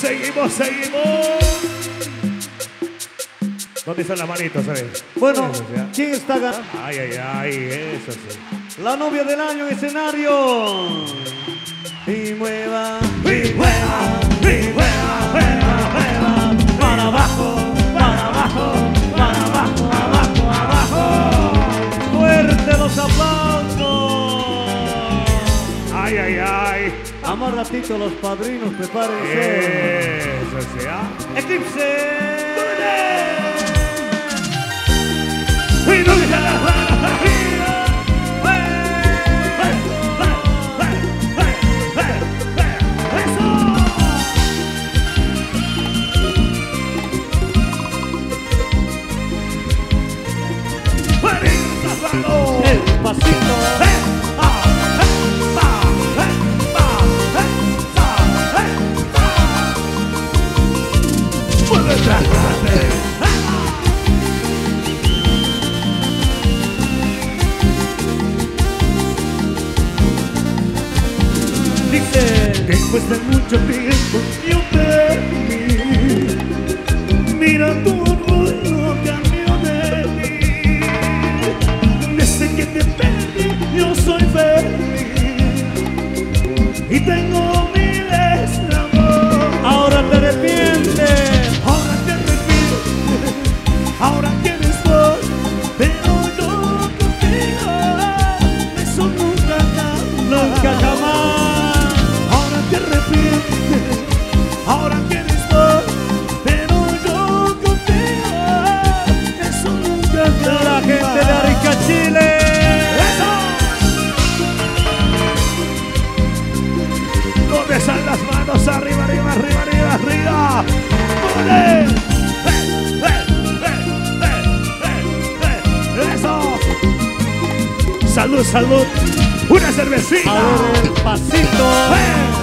Seguimos, seguimos. ¿Dónde están las manitos? eh? Bueno. ¿quién está ganando? Ay, ay, ay, eso sí. La novia del año en escenario. Y mueva, Y juega, y juega, Ay, ay, ay. A más ratito los padrinos, prepárense. Eso sí, ¿ah? Eclipse. Dice. Después de mucho tiempo las manos? Arriba, arriba, arriba, arriba, arriba. ¡Eh, eh, eh, eh, eh, eh! ¡Eso! Salud, salud. Una cervecita. A ver el pasito.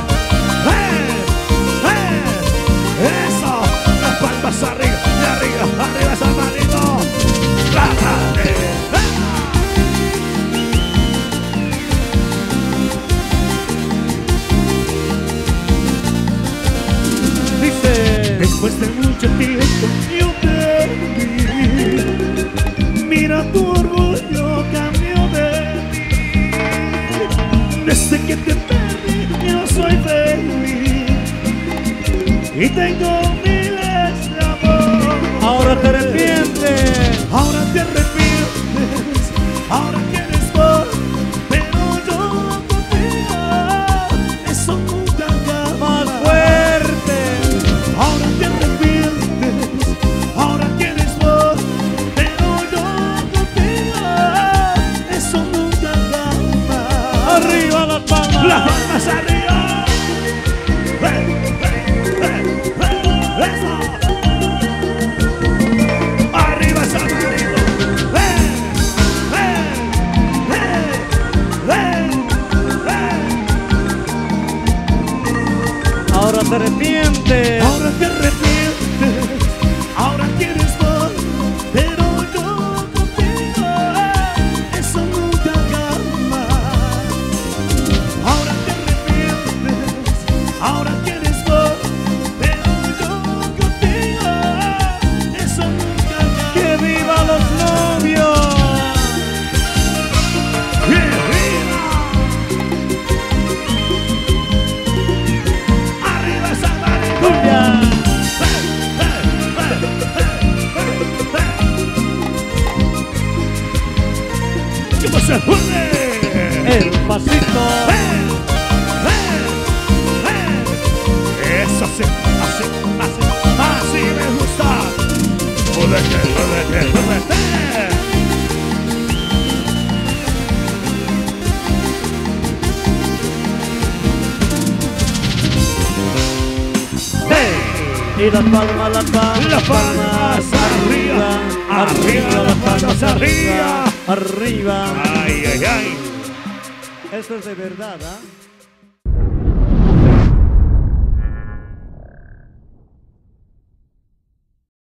Soy feliz Y tengo miles de amor Ahora te arrepientes. Ahora te arrepientes Ahora quieres vos Pero yo contigo Eso nunca Más cambia fuerte. Ahora te arrepientes, ahora quieres vos, pero yo contigo, eso nunca cambia. Arriba las palmas. Las palmas arriba. Ahora te arrepientes. Ahora te arrepientes, se pone? El pasito. Y las palmas, las palmas. Las palmas arriba, arriba, las palmas arriba. Arriba. Ay, ay, ay. Esto es de verdad, ¿ah?